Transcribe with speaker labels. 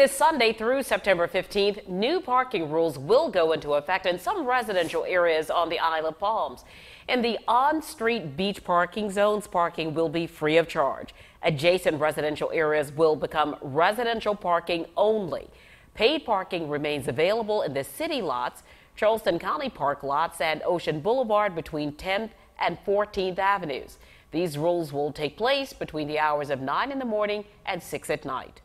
Speaker 1: this Sunday through September 15th, new parking rules will go into effect in some residential areas on the Isle of Palms. In the on-street beach parking zones, parking will be free of charge. Adjacent residential areas will become residential parking only. Paid parking remains available in the city lots, Charleston County Park lots, and Ocean Boulevard between 10th and 14th Avenues. These rules will take place between the hours of 9 in the morning and 6 at night.